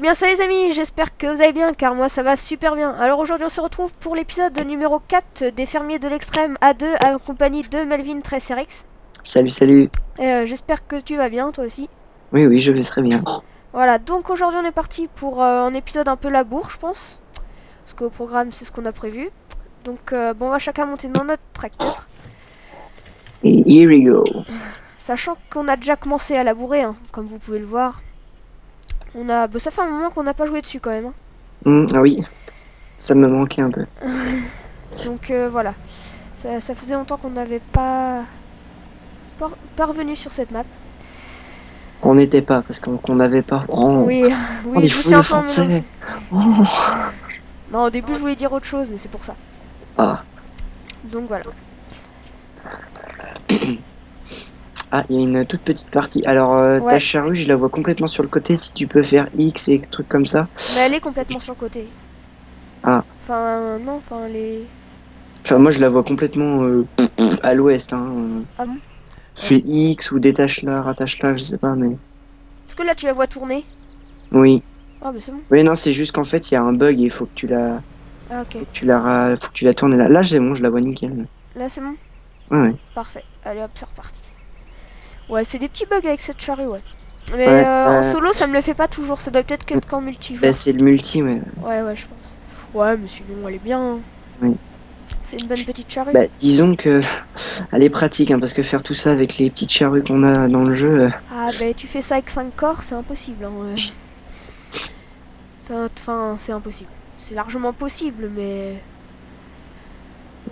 bien salut les amis, j'espère que vous allez bien car moi ça va super bien. Alors aujourd'hui on se retrouve pour l'épisode numéro 4 des fermiers de l'extrême A2 en compagnie de Melvin Tresserix. Salut, salut. Euh, j'espère que tu vas bien toi aussi. Oui, oui, je vais très bien. Voilà, donc aujourd'hui on est parti pour euh, un épisode un peu labour je pense. Parce qu'au programme c'est ce qu'on a prévu. Donc euh, bon on va chacun monter dans notre tracteur. Et here we go. Sachant qu'on a déjà commencé à labourer, hein, comme vous pouvez le voir. On a, bah, ça fait un moment qu'on n'a pas joué dessus quand même. hein. Hum, ah oui, ça me manquait un peu. Donc euh, voilà, ça, ça faisait longtemps qu'on n'avait pas par- parvenu sur cette map. On n'était pas, parce qu'on n'avait pas. Oh, Oui, oh, oui, les je peu français. Oh. Non, au début je voulais dire autre chose, mais c'est pour ça. Ah, Donc voilà. ah, il y a une toute petite partie. Alors, euh, Ouais. ta charrue, je la vois complètement sur le côté. Si tu peux faire X et trucs comme ça. Mais elle est complètement sur le côté. Ah. Enfin, non, enfin les. Enfin, moi, je la vois complètement euh, à l'ouest. Hein. Ah bon? Fais X ou détache là, rattache là, je sais pas, mais. Est-ce que là tu la vois tourner Oui. Ah, mais c'est bon. Oui, non, c'est juste qu'en fait, il y a un bug et il faut que tu la, Ah, ok. faut que tu la, faut que tu la tournes là. Là, c'est bon, je la vois nickel. Là c'est bon? Ouais, ouais. Parfait. Allez hop, c'est reparti. Ouais, c'est des petits bugs avec cette charrue, ouais. Mais Ouais, euh, en solo, ça me le fait pas toujours. Ça doit peut-être qu'être qu'en multijoueur. Bah, c'est le multi, mais. Ouais, ouais, je pense. Ouais, mais sinon, elle est bien. hein. Oui. C'est une bonne petite charrue. Bah, disons que elle est pratique, hein, parce que faire tout ça avec les petites charrues qu'on a dans le jeu, euh, Ah, bah, tu fais ça avec 5 corps, c'est impossible. Hein, ouais. Enfin, c'est impossible. C'est largement possible, mais.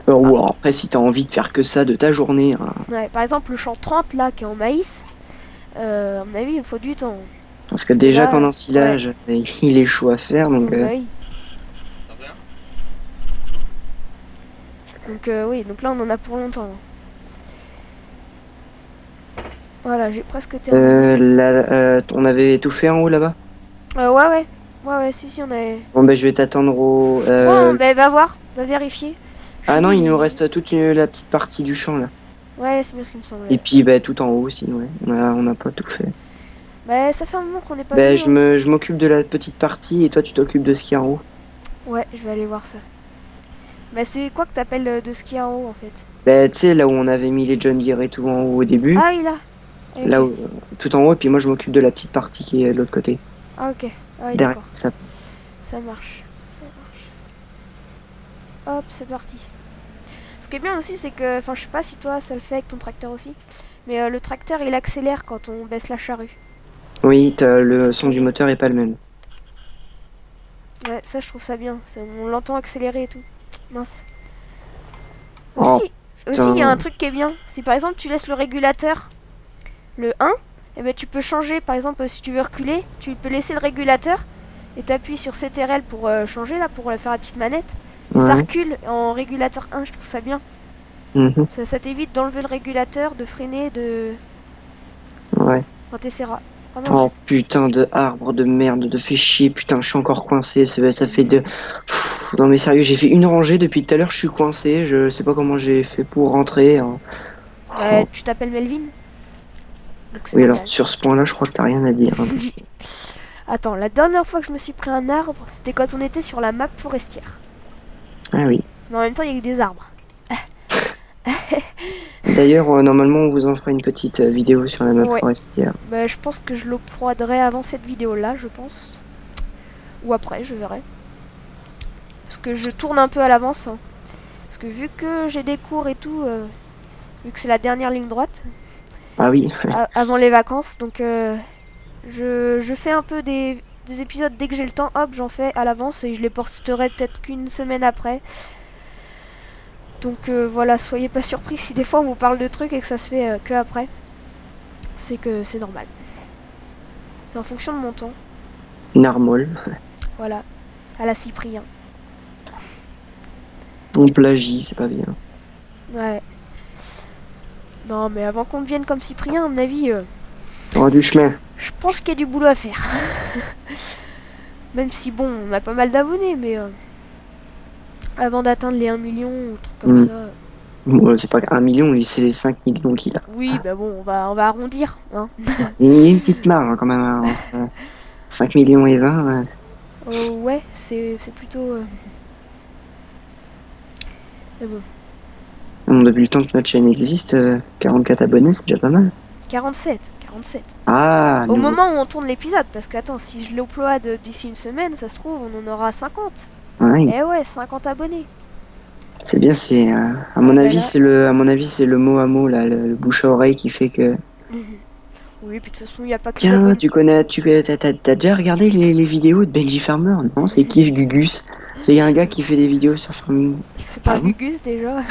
Euh, ou alors après si t'as envie de faire que ça de ta journée, hein, Ouais, par exemple, le champ 30 là, qui est en maïs, euh, à mon avis, il faut du temps. parce que déjà Là, qu'en ensilage, il est chaud à faire, donc euh, oui. Donc euh, oui, donc là on en a pour longtemps. Voilà, j'ai presque terminé. euh, là, euh, on avait tout fait en haut là-bas? Euh, ouais, ouais, ouais, ouais, si, si, on avait. Bon bah je vais t'attendre au. euh, Oh, bah va voir, va vérifier. Ah non, il nous reste toute une- la petite partie du champ là. Ouais, c'est bien ce qui me semblait. Et puis bah tout en haut aussi, ouais. On a, on a pas tout fait. Bah ça fait un moment qu'on n'est pas Bah je hein. me, je m'occupe de la petite partie et toi tu t'occupes de ce qu'il y a en haut. Ouais, je vais aller voir ça. Bah c'est quoi que t'appelles euh, de ce qu'il y a en haut en fait? Bah tu sais là où on avait mis les John Deere et tout en haut au début. Ah, il a. Ok. Là où, tout en haut, et puis moi je m'occupe de la petite partie qui est de l'autre côté. Ah, ok. Ah, derrière ça. Ça marche. Ça marche. Hop, c'est parti. Ce qui est bien aussi, c'est que. Enfin, je sais pas si toi ça le fait avec ton tracteur aussi. Mais euh, le tracteur il accélère quand on baisse la charrue. Oui, le son du moteur est pas le même. Ouais, ça je trouve ça bien. Ça- On l'entend accélérer et tout. Mince. Oh, Aussi, aussi il y a un truc qui est bien. Si par exemple tu laisses le régulateur, le 1, et ben tu peux changer. Par exemple, si tu veux reculer, tu peux laisser le régulateur et t'appuies sur CTRL pour euh, changer là, pour euh, faire la petite manette. Et ça recule en régulateur 1, je trouve ça bien. Mhm, Ça, ça t'évite d'enlever le régulateur, de freiner, de. ouais. Quand t'essaieras. Oh putain de arbre de merde, de fait chier, putain, je suis encore coincé, ça, fait de... Pff, non mais sérieux, j'ai fait une rangée depuis tout à l'heure, je suis coincé, je sais pas comment j'ai fait pour rentrer. hein. je- Ouais, tu t'appelles Melvin Donc Oui alors sur ce point là, je crois que t'as rien à dire. hein. Attends, la dernière fois que je me suis pris un arbre, c'était quand on était sur la map forestière. Ah oui. Mais en même temps, il y a eu des arbres. D'ailleurs, euh, normalement on vous en fera une petite euh, vidéo sur la map Ouais. forestière. Bah, je pense que je l'uploaderai avant cette vidéo-là, je pense. Ou après, je verrai. Parce que je tourne un peu à l'avance. hein. Parce que vu que j'ai des cours et tout, euh, vu que c'est la dernière ligne droite, Ah oui, avant les vacances, donc euh, je, je fais un peu des, des épisodes dès que j'ai le temps, hop, j'en fais à l'avance et je les posterai peut-être qu'une semaine après. Donc euh, voilà, soyez pas surpris si des fois on vous parle de trucs et que ça se fait euh, que après. C'est que c'est normal. C'est en fonction de mon temps. Narmol, Voilà. À la Cyprien. on plagie, c'est pas bien. Ouais. Non, mais avant qu'on devienne comme Cyprien, à mon avis, euh, Oh du chemin. je pense qu'il y a du boulot à faire. Même si, bon, on a pas mal d'abonnés, mais euh, avant d'atteindre les 1 million ou truc comme Mm. ça. euh, Bon, c'est pas un million, lui, c'est les 5 millions qu'il a. Oui, bah bon, on va, on va arrondir. Hein. Il y a une petite marge hein, quand même. hein. 5 millions et 20, ouais. Euh, ouais, c'est c'est plutôt. euh, Mais bon, Bon, depuis le temps que notre chaîne existe, euh, 44 abonnés, c'est déjà pas mal. 47, 47. Ah, Au nouveau. moment où on tourne l'épisode, parce que attends, si je l'upload d'ici une semaine, ça se trouve, on en aura 50. Ouais, Eh ouais, 50 abonnés. c'est bien, c'est euh, à mon avis, c'est le à mon avis, c'est le mot à mot là, le, le bouche à oreille qui fait que Oui, puis de toute façon, il n'y a pas que Tiens, tu connais, tu t'as, t'as- t'as déjà regardé les, les vidéos de Benji Farmer Non, c'est qui ce Gugus C'est un gars qui fait des vidéos sur Farming. C'est pas Ah Gugus déjà.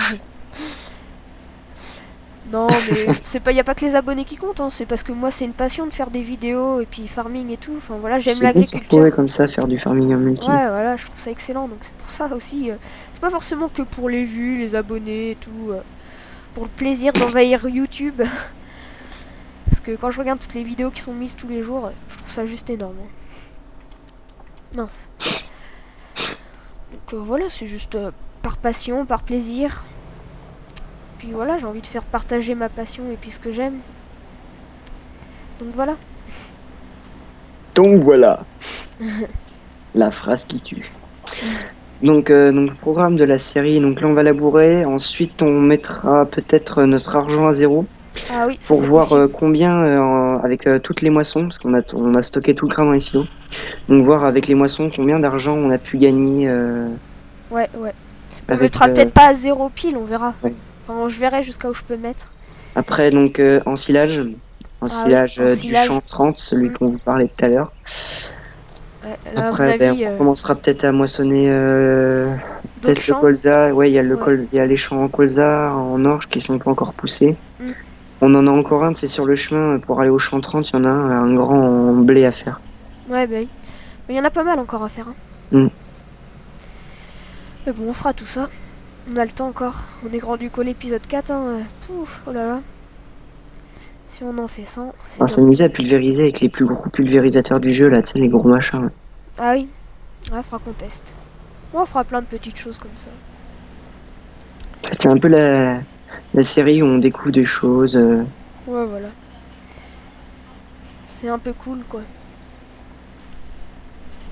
non, mais c'est pas, y a pas que les abonnés qui comptent. Hein. C'est parce que moi, c'est une passion de faire des vidéos et puis farming et tout. Enfin voilà, j'aime C'est l'agriculture. retrouver comme ça, faire du farming en multi. Ouais, voilà, je trouve ça excellent. Donc c'est pour ça aussi. euh, c'est pas forcément que pour les vues, les abonnés et tout. euh, pour le plaisir d'envahir YouTube. Parce que quand je regarde toutes les vidéos qui sont mises tous les jours, je trouve ça juste énorme. hein. Mince. Donc euh, voilà, c'est juste par passion, par plaisir. Puis voilà, j'ai envie de faire partager ma passion et puis ce que j'aime. Donc voilà. Donc voilà. la phrase qui tue. Donc, euh, donc, programme de la série, donc là on va labourer, ensuite on mettra peut-être notre argent à zéro Ah oui, pour voir euh, combien euh, avec euh, toutes les moissons, parce qu'on a, on a stocké tout le grain dans les silos. Donc voir avec les moissons combien d'argent on a pu gagner Ouais, ouais. On mettra peut-être pas à zéro pile, on verra. Ouais. Enfin, je verrai jusqu'à où je peux mettre. Après, donc, euh, ensilage. Ensilage Ah oui, euh, du champ 30, celui Mm. qu'on vous parlait tout à l'heure. Ouais, Après, ben, on euh, commencera peut-être à moissonner peut-être le colza. Ouais, il y a le Ouais. col, il y a les champs en colza, en orge qui sont pas encore poussés. Mm. On en a encore un, c'est sur le chemin pour aller au champ 30, il y en a un, un grand en blé à faire. Ouais, bah oui. Mais il y en a pas mal encore à faire. Hein. Mm. Mais bon, on fera tout ça. On a le temps encore. On est rendu qu'au l'épisode 4. Hein. Pouf, oh là là. Si on en fait 100, c'est On s'amuser à pulvériser avec les plus gros pulvérisateurs du jeu, là, tu sais, les gros machins. Ah oui. Ouais, faudra qu'on teste. Bon, on fera plein de petites choses comme ça. C'est un peu la, la série où on découvre des choses. euh, Ouais, voilà. C'est un peu cool, quoi.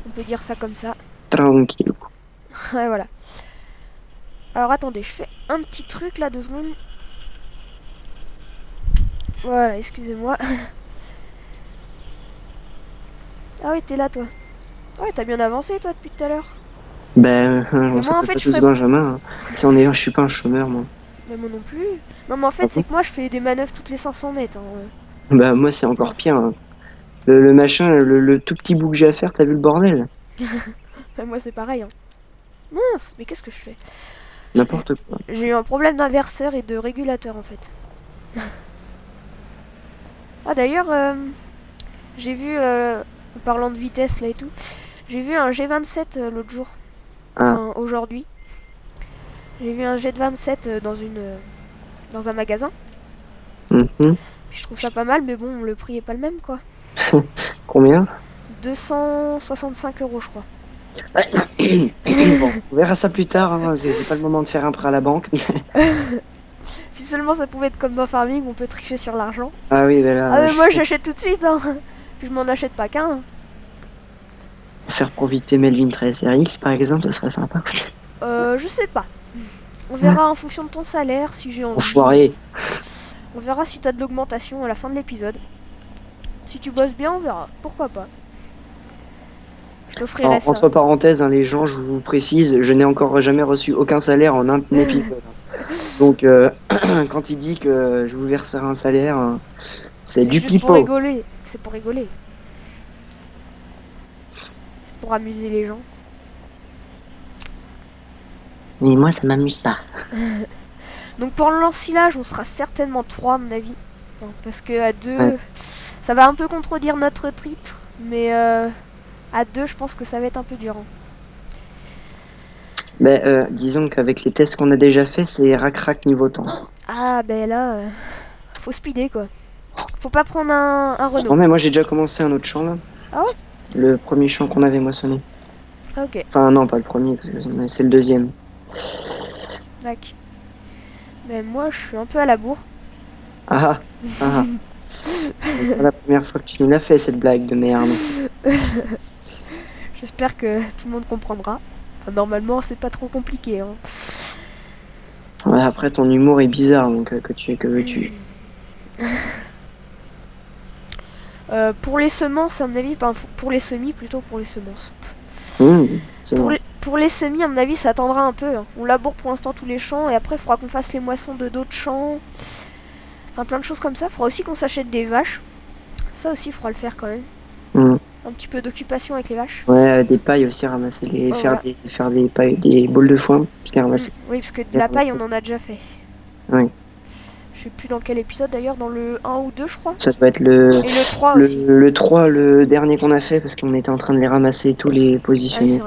On peut dire ça comme ça. tranquille. Ouais, voilà. Alors attendez, je fais un petit truc là, deux secondes. Voilà, excusez-moi. Ah oui, t'es là, toi. Ouais, t'as bien avancé, toi, depuis tout à l'heure. Ben, on moi, en fait, pas je ferais- Benjamin. hein. Si on est, je suis pas un chômeur, moi. Mais moi non plus. Non, mais en Ah fait, c'est bon que moi, je fais des manœuvres toutes les 500 mètres. hein. Bah moi c'est encore pire. hein. Le, le machin, le, le tout petit bout que j'ai à faire, t'as vu le bordel? Enfin, moi, c'est pareil. Hein. Mince, mais qu'est-ce que je fais? N'importe quoi. J'ai eu un problème d'inverseur et de régulateur, en fait. ah, d'ailleurs, euh, j'ai vu, euh, en parlant de vitesse là et tout, j'ai vu un G27 euh, l'autre jour. Ah. Enfin, aujourd'hui. J'ai vu un G27 euh, dans une dans un magasin. Mhm. Puis je trouve ça pas mal, mais bon, le prix est pas le même quoi. Combien? 265 euros, je crois. Bon, On verra ça plus tard. hein. C'est pas le moment de faire un prêt à la banque. Si seulement ça pouvait être comme dans Farming, on peut tricher sur l'argent. ah oui, ben là, Ah, mais je moi j'achète tout de suite, hein. Puis je m'en achète pas qu'un. faire profiter Melvin 13 RX par exemple, ça serait sympa. Euh, je sais pas. On verra en fonction de ton salaire, si j'ai envie. Enfoiré. On verra si t'as de l'augmentation à la fin de l'épisode. Si tu bosses bien, on verra. Pourquoi pas. En- ça. entre parenthèses, hein, les gens, je vous précise, je n'ai encore jamais reçu aucun salaire en un épisode. Donc, euh, quand il dit que je vous verserai un salaire, hein, c'est du juste pour pipeau. rigoler. C'est pour rigoler. C'est pour amuser les gens. Mais moi, ça m'amuse pas. Donc pour l'ensilage, on sera certainement 3 à mon avis. Parce que à 2, Ouais. ça va un peu contredire notre titre. Mais euh, à 2, je pense que ça va être un peu dur. hein. Mais euh, disons qu'avec les tests qu'on a déjà fait, c'est rac-rac niveau temps. Ah ben là, euh, faut speeder quoi. Faut pas prendre un, un Non Renault. mais moi j'ai déjà commencé un autre champ là. Ah ouais? Le premier champ qu'on avait moissonné. Ah, ok, Enfin non, pas le premier, parce que c'est le deuxième. d'accord. Mais moi, je suis un peu à la bourre. Ah ah, ah. C'est pas la première fois que tu nous l'as fait cette blague de merde. J'espère que tout le monde comprendra. Enfin, normalement, c'est pas trop compliqué. Hein. Ouais, après, ton humour est bizarre, donc euh, que tu que veux-tu. Euh, pour les semences, à mon avis, enfin, pour les semis, plutôt pour les semences. Mmh, Pour les, pour les semis, à mon avis, ça attendra un peu. hein. On laboure pour l'instant tous les champs et après, il faudra qu'on fasse les moissons de d'autres champs. Enfin, plein de choses comme ça. Il faudra aussi qu'on s'achète des vaches. Ça aussi, il faudra le faire quand même. Mmh. Un petit peu d'occupation avec les vaches. Ouais, euh, des pailles aussi, ramasser les. Ouais, faire, voilà. des, faire des pailles, des boules de foin, puis les ramasser. Mm. Oui, parce que de la paille, on en a déjà fait. Oui. Je sais plus dans quel épisode d'ailleurs, dans le 1 ou 2, je crois. Ça doit être le. Et le 3 aussi. Le, le 3, le dernier qu'on a fait, parce qu'on était en train de les ramasser, tous les Ah vrai. ouais.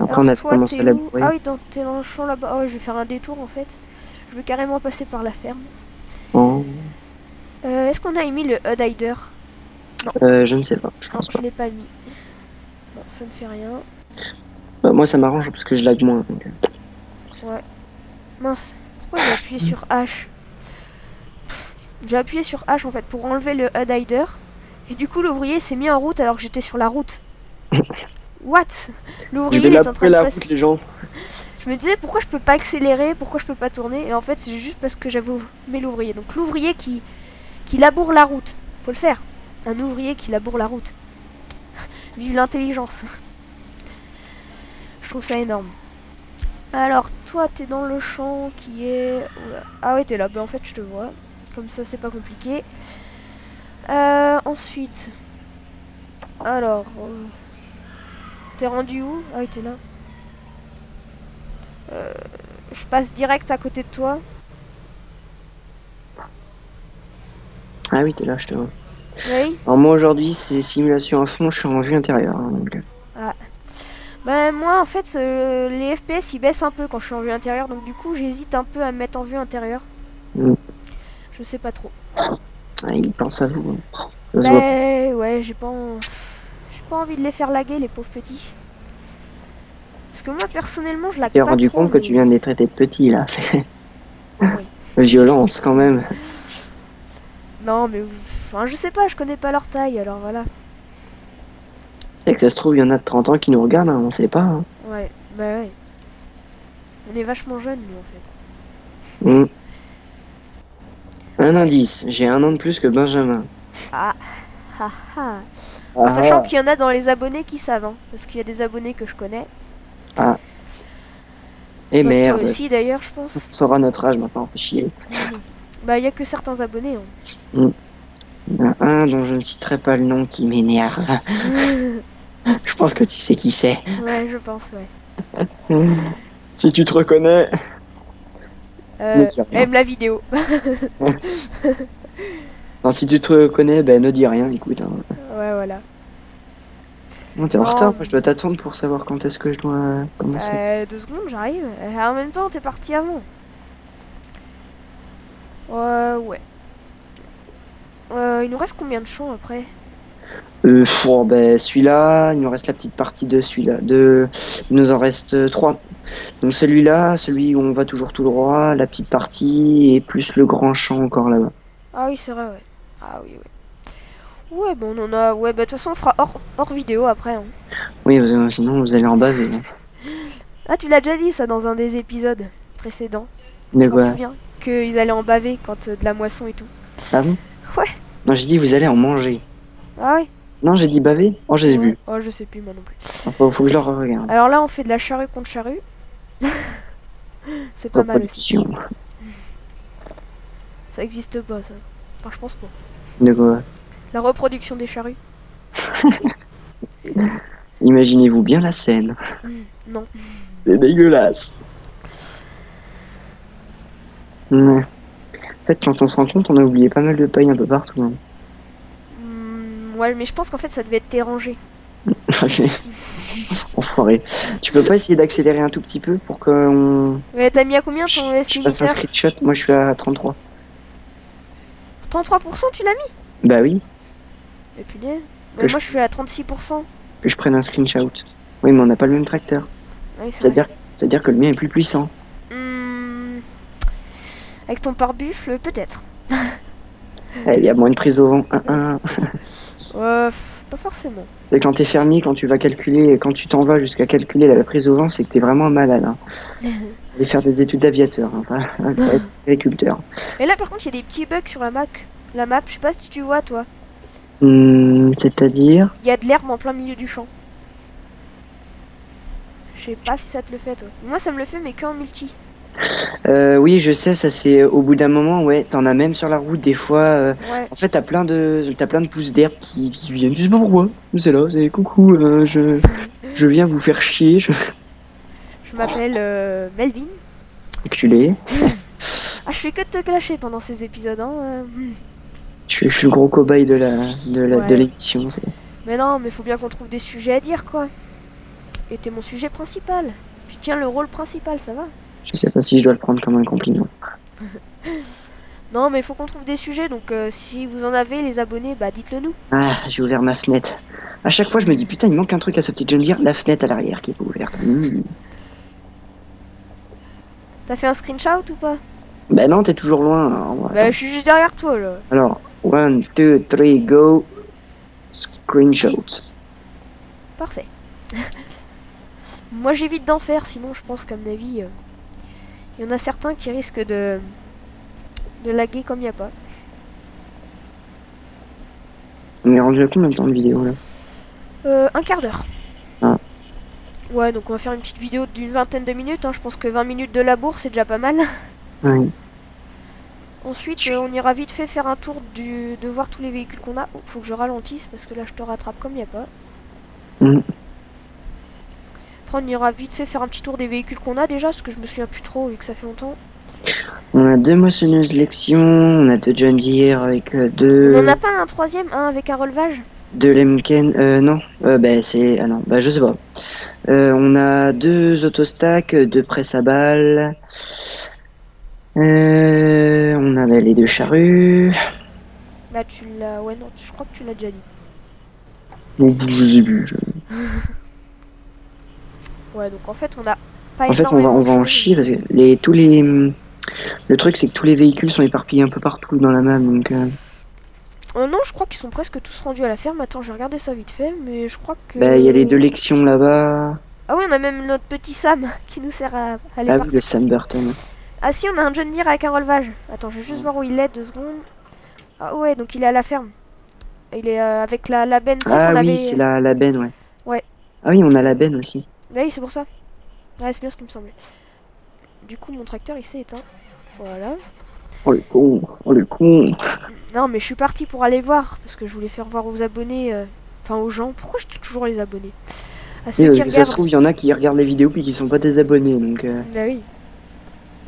Après, Alors, on a toi, commencé à labourer. Ah oui, dans- t'es dans le champ là-bas. Ah ouais, je vais faire un détour en fait. Je vais carrément passer par la ferme. Oh. Euh, Est-ce qu'on a mis le HUD Hider Euh, je ne sais pas, je Non, pense je pas. l'ai pas mis. Bon, ça ne fait rien. Bah, moi, ça m'arrange parce que je lag moins. donc, euh. Mince, pourquoi j'ai appuyé sur H? J'ai appuyé sur H en fait pour enlever le HUD Hider. Et du coup, l'ouvrier s'est mis en route alors que j'étais sur la route. What? Je L'ouvrier est en train de la passer. route, les gens. Je me disais pourquoi je peux pas accélérer, pourquoi je peux pas tourner, et en fait c'est juste parce que j'avais mis l'ouvrier. Donc l'ouvrier qui, qui laboure la route, faut le faire. Un ouvrier qui laboure la route. Vive l'intelligence. Je trouve ça énorme. Alors toi t'es dans le champ qui est... Ah ouais t'es là, ben en fait je te vois. Comme ça c'est pas compliqué. Euh, ensuite... Alors... euh, T'es rendu où? Ah oui t'es là. Euh, je passe direct à côté de toi. Ah oui, t'es là, je te vois. Oui. Alors, moi, aujourd'hui, c'est simulation à fond, je suis en vue intérieure. hein, donc, euh, Bah moi en fait euh, les FPS ils baissent un peu quand je suis en vue intérieure donc du coup j'hésite un peu à me mettre en vue intérieure. Mm. Je sais pas trop. ah, il pense à vous. hein. Ça se voit. Mais ouais j'ai pas en- pas envie de les faire laguer les pauvres petits. Parce que moi personnellement je lag Tu t'es pas rendu trop, compte que tu viens de les traiter de petits, là. Oui. Violence, quand même. Non mais enfin je sais pas je connais pas leur taille alors voilà. Et que ça se trouve, il y en a de 30 ans qui nous regardent, hein, on sait pas. hein. Ouais bah ouais. On est vachement jeunes nous en fait. Mm. Un indice, j'ai un an de plus que Benjamin. Ah ah. Ah, Sachant qu'il y en a dans les abonnés qui savent hein, parce qu'il y a des abonnés que je connais. Et Toi merde, aussi d'ailleurs je pense. on saura notre âge maintenant, fait chier. Bah, il y a que certains abonnés. hein. Il y en a un dont je ne citerai pas le nom qui m'énerve. Je pense que tu sais qui c'est. ouais, je pense, ouais. Si tu te reconnais. Euh, aime la vidéo. Non, si tu te reconnais, ben ne dis rien, écoute. Hein. ouais, voilà. Bon, t'es en retard, moi je dois t'attendre pour savoir quand est-ce que je dois commencer. Euh, deux secondes, j'arrive. Euh, en même temps, t'es parti avant. Euh, ouais. Euh, il nous reste combien de champs après? Euh, bon, ben celui-là, il nous reste la petite partie de celui-là. De... Il nous en reste euh, trois. Donc celui-là, celui où on va toujours tout droit, la petite partie, et plus le grand champ encore là-bas. Ah oui, c'est vrai, ouais. Ah oui, ouais. Ouais, bon, on en a. Ouais, bah, de toute façon, on fera hors, hors vidéo après. hein. Oui, que sinon vous allez en hein. Ah, tu l'as déjà dit ça dans un des épisodes précédents. De quoi? Qu'ils allaient en baver quand euh, de la moisson et tout. Ah bon Ouais. Non, j'ai dit vous allez en manger. Ah ouais Non, j'ai dit baver Oh, je les ai Ouais. vus. Oh, je sais plus, moi non plus. Faut, faut que je le regarde. Alors là, on fait de la charrue contre charrue. c'est pas mal aussi. Ça existe pas, ça. Enfin, je pense pas. De quoi? La reproduction des charrues Imaginez-vous bien la scène. Non. C'est dégueulasse. Ouais. En fait, quand on se rend compte, on a oublié pas mal de paille un peu partout. hein. Hmm, ouais, mais je pense qu'en fait, ça devait être dérangé. Enfoiré. Tu peux pas essayer d'accélérer un tout petit peu pour qu'on. Mais t'as mis à combien ton S Je fasse un screenshot. Moi, je suis à 33. 33% tu l'as mis? Bah oui, Mais je- moi, je suis à 36%. que je prenne un screenshot. Oui, mais on n'a pas le même tracteur. C'est-à-dire que le mien est plus puissant. Hmm, Avec ton pare-buffle, peut-être. Eh, Il y a moins de prise au vent. Pff, pas forcément. Et quand t'es fermier, quand tu vas calculer, quand tu t'en vas jusqu'à calculer la prise au vent, c'est que t'es vraiment un malade. Hein. Et faire des études d'aviateur, hein, être agriculteur. Et là, par contre, il y a des petits bugs sur la map. La map, je sais pas si tu vois, toi. Hmm, C'est-à-dire? Il y a de l'herbe en plein milieu du champ. Je sais pas si ça te le fait, toi. Moi, ça me le fait, mais qu'en multi. Euh, Oui, je sais, ça c'est au bout d'un moment, ouais. T'en as même sur la route des fois. euh, Ouais. En fait, t'as plein de, t'as plein de pousses d'herbe qui, qui viennent. Je sais pas pourquoi. C'est là, c'est coucou. euh, je, je viens vous faire chier. Je... Je m'appelle euh, Melvin. Enculé. Ah, je fais que de te clasher pendant ces épisodes, hein. euh. Je, suis- je suis le gros cobaye de la, de la, de Ouais. l'émission. c'est- Mais non, mais faut bien qu'on trouve des sujets à dire, quoi. Et t'es mon sujet principal. Tu tiens le rôle principal, ça va Je sais pas si je dois le prendre comme un compliment. Non, mais faut qu'on trouve des sujets, donc euh, si vous en avez, les abonnés, bah dites-le nous. Ah, j'ai ouvert ma fenêtre. À chaque fois, je me dis putain, il manque un truc à ce petit jeune dire. La fenêtre à l'arrière qui est pas ouverte. Hmm. T'as fait un screenshot ou pas? Bah non, t'es toujours loin. Alors, Bah, je suis juste derrière toi, là. Alors, one, two, three, go. Screenshot. Parfait. Moi, j'évite d'en faire, sinon je pense qu'à mon avis, euh, il y en a certains qui risquent de, de laguer comme il n'y a pas. On est rendu à combien de temps de vidéo là Euh, un quart d'heure. Ah. Ouais, donc on va faire une petite vidéo d'une vingtaine de minutes. hein. Je pense que 20 minutes de labour, c'est déjà pas mal. Ouais. Ensuite, euh, on ira vite fait faire un tour du, de voir tous les véhicules qu'on a. Oh, faut que je ralentisse parce que là, je te rattrape comme il n'y a pas. Mhm. Après, on ira vite fait faire un petit tour des véhicules qu'on a déjà, parce que je me souviens plus trop vu que ça fait longtemps. On a deux moissonneuses Lexion, on a deux John Deere avec euh, deux. On n'a pas un troisième, un avec un relevage? Deux Lemken. Euh, non. Euh, bah, c'est. Ah non, bah, je sais pas. Euh, on a deux autostacks, deux presses à balles. On a bah, les deux charrues. Bah, tu l'as. Ouais, non, je crois que tu l'as déjà dit. Bon, je sais plus. je- Ouais, donc en fait, on a pas En fait, on va, on en chier parce que les, tous les. Le truc, c'est que tous les véhicules sont éparpillés un peu partout dans la map, donc. euh, Euh, non, je crois qu'ils sont presque tous rendus à la ferme. Attends, j'ai regardé ça vite fait, mais je crois que. Bah, il y a les deux Lexions là-bas. Ah oui, on a même notre petit Sam qui nous sert à aller Ah oui, le Sam Burton. Ah si, on a un John Deere avec un relevage. Attends, je vais juste voir où il est, deux secondes. Ah ouais, donc il est à la ferme. Il est euh, avec la, la benne Ah oui, avait... c'est la, la benne, ouais. Ouais. Ah oui, on a la benne aussi. Bah oui, c'est pour ça. Ouais, c'est bien ce qui me semblait. Du coup, mon tracteur, il s'est éteint. Voilà. Oh le con, oh le con. Non, mais je suis parti pour aller voir, parce que je voulais faire voir aux abonnés, euh, enfin aux gens. Pourquoi je dis toujours les abonnés? À ceux qui ça se trouve, il y en a qui regardent les vidéos puis qui sont pas des abonnés, donc. euh, Bah oui.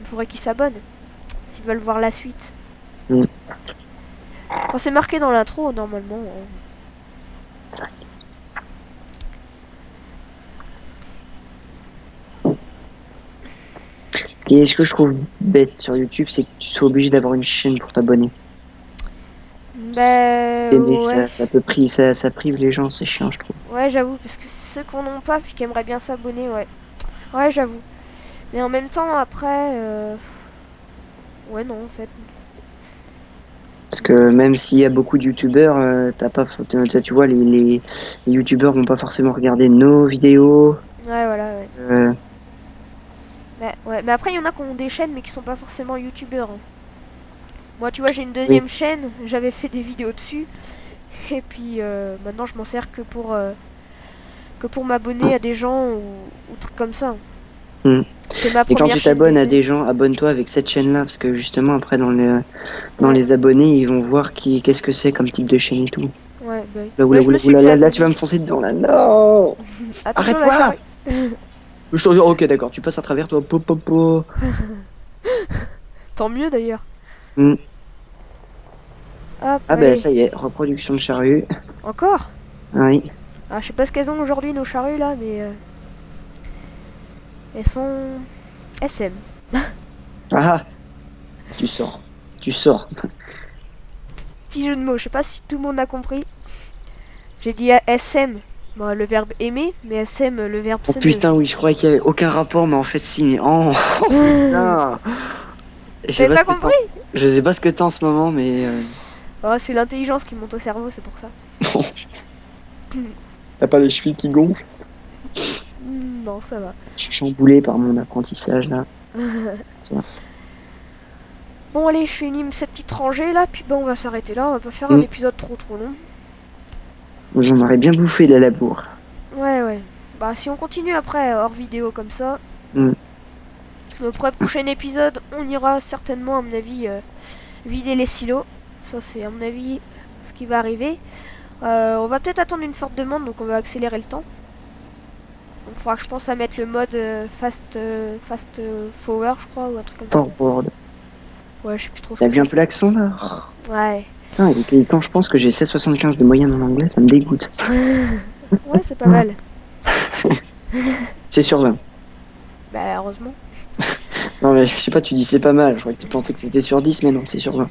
Il faudrait qu'ils s'abonnent, s'ils veulent voir la suite. Mm. C'est marqué dans l'intro, normalement. euh, Ce, qui est, ce que je trouve bête sur YouTube, c'est que tu sois obligé d'avoir une chaîne pour t'abonner. Bah. Ouais. ça, ça peut pri- ça, ça prive les gens, c'est chiant, je trouve. Ouais, j'avoue, parce que ceux qu'on n'ont pas, puis qui aimeraient bien s'abonner, ouais. Ouais, j'avoue. Mais en même temps, après. euh, Ouais, non, en fait. Parce que même s'il y a beaucoup de youtubeurs, euh, t'as pas, tu tu vois, les, les, les youtubeurs vont pas forcément regarder nos vidéos. Ouais, voilà, ouais. euh, Ouais, ouais. Mais après, il y en a qui ont des chaînes, mais qui sont pas forcément youtubeurs. hein. Moi, tu vois, j'ai une deuxième chaîne, j'avais fait des vidéos dessus. Et puis euh, maintenant, je m'en sers que pour. euh, que pour m'abonner à des gens ou, ou trucs comme ça. Hmm. C'était ma Et quand tu t'abonnes à des gens, abonne-toi avec cette chaîne-là, parce que justement après dans les dans Ouais. les abonnés, ils vont voir qui qu'est-ce que c'est comme type de chaîne et tout. Ouais, bah. Là, Ouais, là, là, abonnée. tu vas me foncer dedans là. Non. Charrue. Je te dis, ok, d'accord, tu passes à travers toi. Po, po, po. Tant mieux d'ailleurs. Hmm. Ah allez. bah ça y est, reproduction de charrue. Encore? Oui. ah, Je sais pas ce qu'elles ont aujourd'hui, nos charrues là, mais. euh, Elles sont. SM. Ah. Tu sors. Tu sors. Petit jeu de mots, je sais pas si tout le monde a compris. J'ai dit SM, bon, le verbe aimer, mais SM, le verbe Oh putain, oui, je croyais qu'il y avait aucun rapport, mais en fait si. mais- Oh, oh, putain. Je sais T'avais pas pas ce que compris Je sais pas ce que t'as en ce moment, mais. euh, Oh, c'est l'intelligence qui monte au cerveau, c'est pour ça. T'as pas les chevilles qui gonflent Hmm, Non, ça va. Je suis chamboulé par mon apprentissage là. Ça. Bon allez, je finis cette petite rangée là, puis ben on va s'arrêter là, on va pas faire un Mm. épisode trop trop long. J'en aurais bien bouffé la labour. Ouais ouais. Bah si on continue après hors vidéo comme ça, Mm. le pro- prochain épisode, on ira certainement à mon avis euh, vider les silos. Ça c'est à mon avis ce qui va arriver. Euh, on va peut-être attendre une forte demande, donc on va accélérer le temps. Il faudra que je pense à mettre le mode euh, fast euh, fast euh, forward je crois ou un truc comme ça. Forward. Ouais je sais plus trop ce T'as vu un peu l'accent là? Ouais. Putain, et puis quand je pense que j'ai 16,75 de moyenne en anglais, ça me dégoûte. Ouais c'est pas mal. C'est sur 20. Bah heureusement. Non mais je sais pas, tu dis c'est pas mal. Je croyais que tu pensais que c'était sur 10, mais non, c'est sur 20.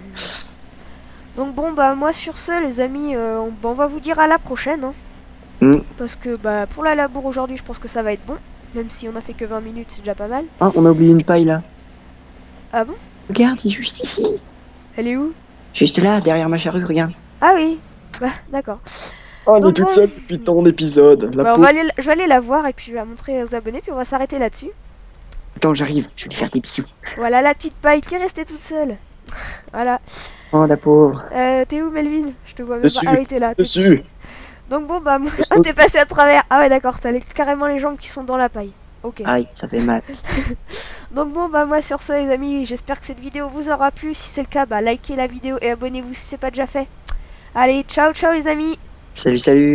Donc bon bah moi sur ce les amis, euh, on, bah, on va vous dire à la prochaine. hein. Mm. Parce que bah pour la labour aujourd'hui je pense que ça va être bon. Même si on a fait que 20 minutes c'est déjà pas mal. Ah, on a oublié une paille là. Ah bon? Regarde, il est juste ici. Elle est où? Juste là, derrière ma charrue, regarde. Ah oui. Bah d'accord. Oh, elle est toute seule depuis tant d'épisodes. La Bah, on va aller, je vais aller la voir et puis je vais la montrer aux abonnés puis on va s'arrêter là-dessus. Attends, j'arrive, je vais lui faire des bisous. Voilà la petite paille qui est restée toute seule. voilà. Oh, la pauvre. Euh, t'es où Melvin? Je te vois même Dessus. pas. Ah oui t'es là. t'es Dessus. Donc bon bah moi... Ah t'es passé à travers. Ah ouais d'accord, t'as les- carrément les jambes qui sont dans la paille. Ok. Aïe, ça fait mal. Donc bon bah moi sur ça les amis, j'espère que cette vidéo vous aura plu. Si c'est le cas, bah likez la vidéo et abonnez-vous si c'est pas déjà fait. Allez, ciao ciao les amis Salut, salut.